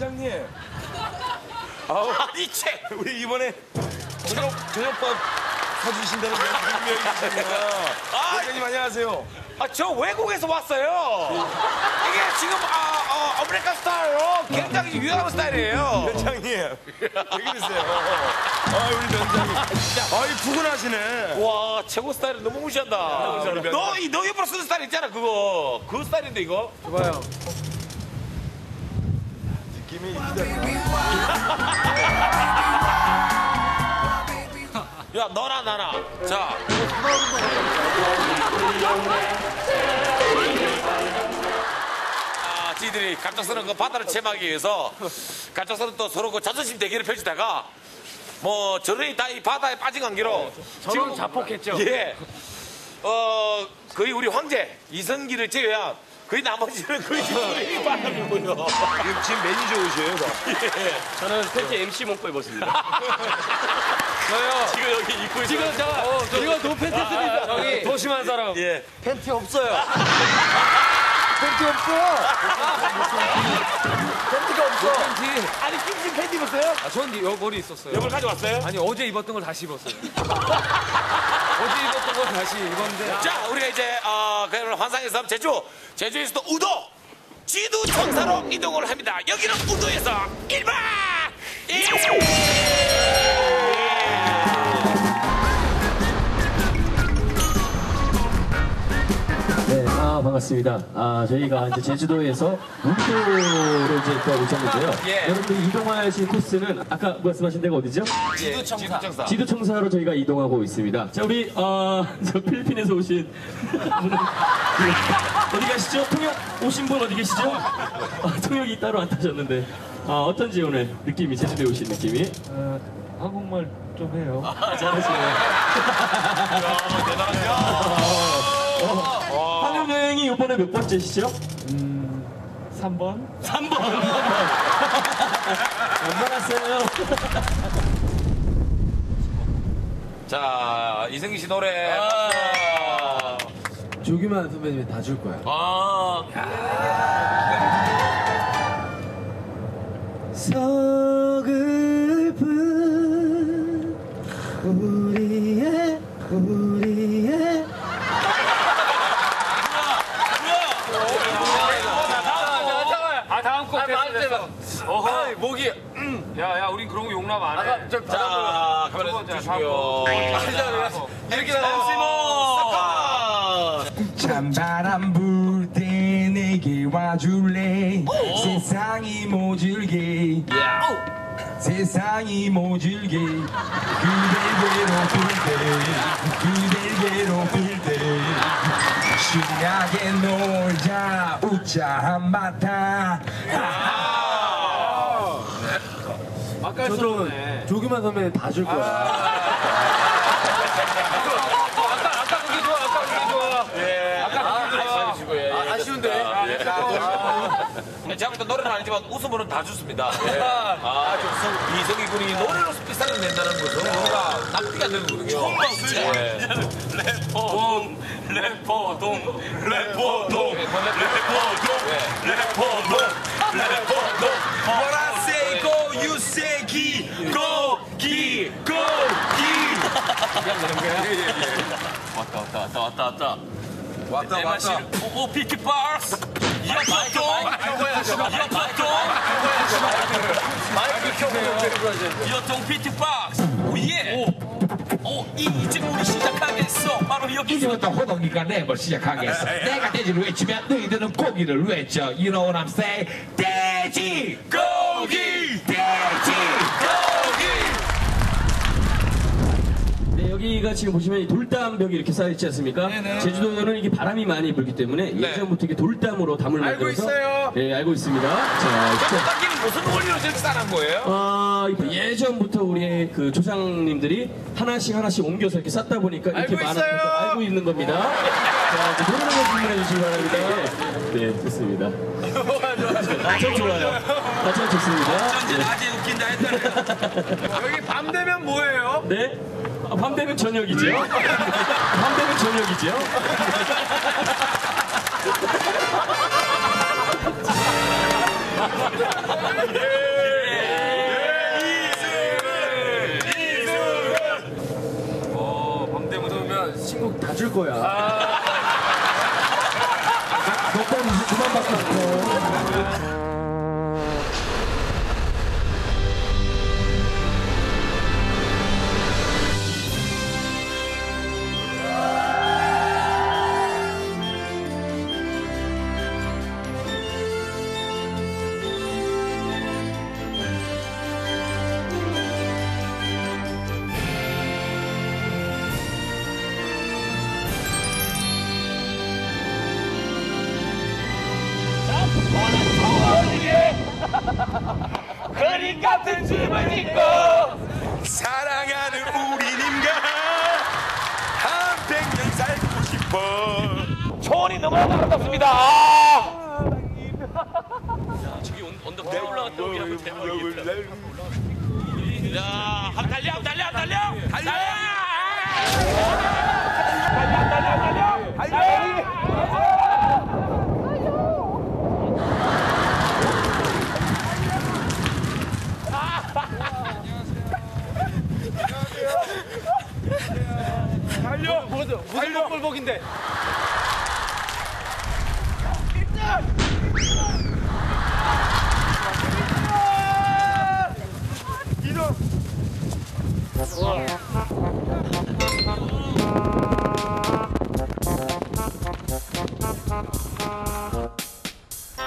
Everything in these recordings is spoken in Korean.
연장님. 아우, 아니 책 우리 이번에 저녁, 저녁밥 사주신다는 분명히 계시구나. 아. 연장님 안녕하세요. 아, 저 외국에서 왔어요. 이게 지금 아, 어, 아메리칸 스타일로 굉장히 유명한 스타일이에요. 연장님. 왜 그러세요? 아, 우리 연장님. 아이, 푸근하시네. 와 최고 스타일을 너무 무시한다. 너, 이, 너 옆으로 쓰는 스타일 있잖아 그거. 그 스타일인데 이거. 좋아요. 느낌이. 야 너나 나나. 자. 아, 지들이 갑작스러운 그 바다를 체험하기 위해서 갑작스러운 또 서로 그 자존심 대결을 펼치다가 뭐 저런이 다 이 바다에 빠진 관계로 지금 자폭했죠. 예. 어, 거의 우리 황제 이성기를 제외한 거의 나머지는 거의 둘이 바람이고요. 지금, 매니저 오셔요, 다. 저는 팬티 MC 몸고 입었습니다. 저요. 지금 여기 입고 있어요. 지금 저 이거 노 팬티 씁니다. 저기 도심한 사람. 예. 팬티 없어요. 팬티 없어. 팬티가 없어. 팬티. 아니 팬티 입었어요? 아, 전 여, 머리 있었어요. 이걸 가져왔어요? 아니 어제 입었던 걸 다시 입었어요. 어제 입었던 걸 다시 입었는데 자, 우리가 이제 어, 그걸 환상의 섬 제주, 제주에서도 우도, 지도 청사로 이동을 합니다. 여기는 우도에서 1박 2일! 아, 반갑습니다. 아, 저희가 이제 제주도에서 울도로 이제 또 오셨는데요. 예. 여러분들 이동하신 코스는 아까 말씀하신 데가 어디죠? 지도 청사. 지도청사로 저희가 이동하고 있습니다. 자, 우리, 어, 저 필리핀에서 오신 분은 어디 가시죠? 통역 오신 분 어디 계시죠? 아, 통역이 따로 안 타셨는데. 아, 어떤지 오늘 느낌이, 제주도에 오신 느낌이? 어, 한국말 좀 해요. 아, 잘하시네요. 한국 여행 이 이번에 몇 번째시죠? 3번. 3번. 얼마났어요? 자, 이승기 씨 노래. 아, 조규만 선배님이 다 줄 거야. 아, 서글픈 우리의 우리의 아 다음 곡 됐어 어허. 목이. 야야 우린 그런 거 용납 안 해. 자, 카메라 두 번째, 주시고요. 이렇게 찬바람 불 때 내게 와줄래? 세상이 모질게. 세상이 모질게. 그댈 괴롭힐 때. 그댈 괴롭힐 때. 신나게 놀자. 웃자. 한바탕 아까 저도 조규만 선배님 다 줄 거야. 아까 아까 그게 좋아 아까 그게 좋아. 예. 아까 그게 좋아. 아쉬운데. 제가 볼 때 노래는 아니지만 웃음으로는 다 좋습니다. 예. 아, 저 이성기 군이 노래로 비싸게 낸다는 것은 우리가 납득이 안 되는 거거든요. 처음 봤어요. 래퍼 동 래퍼 동 래퍼 동 래퍼 동, 래퍼동. What I say go you say 기 go 기 왔다, 왔다, 왔다, 왔다, 왔다. 왔다 왔다 오, 피키 박스. 이어파동. 이어파동. 마이크 켜고 이어통 피키 박스. 오예. 오, 이제 우리 시작하겠어. 바로 여기. 이제부터 호동이가 랩을 시작하겠어 내가 돼지를 외치면 너희들은 고기를 외쳐 You know what I'm saying? 돼지 고기 돼지 고기 네, 여기가 지금 보시면 이 돌담벽이 이렇게 쌓여 있지 않습니까? 제주도는 이게 바람이 많이 불기 때문에 예전부터 이게 돌담으로 담을 알고 만들어서 있어요. 네, 알고 있습니다. 자, 이렇게 깎이는 무슨 원리로 저렇게 싸는 거예요? 아, 예전부터 우리 그 조상님들이 하나씩 하나씩 옮겨서 이렇게 쌓다 보니까 이렇게 알고 많은 있어요. 알고 있는 겁니다. 자, 이제 노래를 질문해 주시기 바랍니다. 네, 좋습니다. 아, 전 좋아요. 아, 전 좋습니다. 전제 낮에 웃긴다 했더니. 여기 밤 되면 뭐예요? 네? 아, 밤 되면 저녁이죠? 밤 되면 저녁이죠? 이승은! 이승은! 어, 밤 되면 신곡 다 줄 거야. 그림 같은 집을 짓고 사랑하는 우리님과 한 백년 살고 싶어 초원이 너무 아름답습니다 아. 저기 언덕 내 올라갔다 오기 하면 대박이겠다 야, 한번 달려, 한번 달려, 한번 달려! 달려! 무슨 꼴복인데?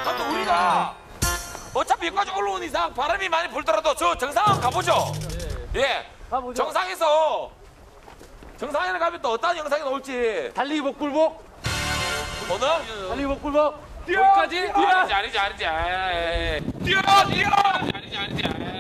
근데 우리가 어차피 여기까지 올라온 이상 바람이 많이 불더라도 저 정상 가보죠. 예. 정상에서 정상에 가면 또 어떤 영상이 나올지 달리기 복불복? 어느 달리기 복불복? 여기까지? 아니지 아니지 아니지 에이. 뛰어 뛰어 아니지 아니지. 아니지 아니지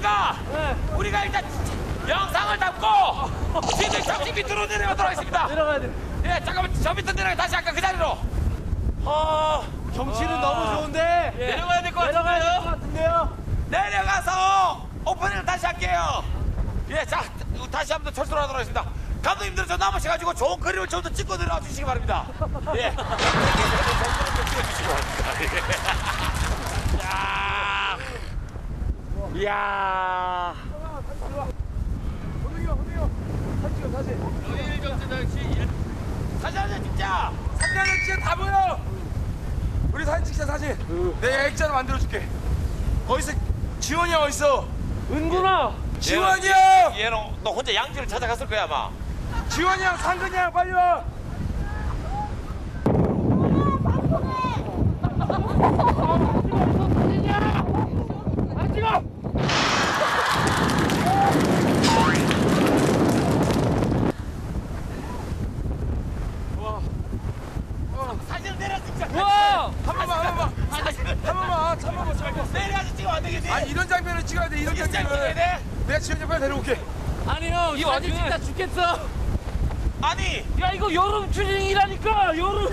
많이 부니까 우리가 일단 영상을 담고 지들 잠시 밑으로 내려가도록 하겠습니다. 내려가야 돼. 예, 잠깐만 저 밑으로 내려가 다시 아까 그 자리로. 어, 경치는 너무 좋은데. 내려가야 될것 내려가야 될 같은데요. 것 같은데요. 내려가서 오프닝을 다시 할게요. 예, 자 다시 한번 철수를 하도록 하겠습니다. 감독님들 저 남으셔가지고 좋은 그림을 좀더 찍고 내려와 주시기 바랍니다. 예. 예. 이야. 사진 한장 찍자. 사진 찍자 다 보여 우리 사진 찍자 사진 내가 액자로 만들어줄게 거기서 지원이 형 어딨어 은구나. 지원이 형 얘는 너 혼자 양지를 찾아갔을 거야 아마. 지원이 형 상근이 형 빨리 와 사진 내려 찍자. 와! 한 번만 한 번만 번만 잠깐만 잠깐만 내려가서 찍으면 안 되겠지. 아니 이런 장면을 찍어야 돼 이런 장면을 돼. 내가 형 빨리 데려올게 아니 형, 이 완전 찍다 죽겠어. 아니 야 이거 여름 추링이라니까 여름.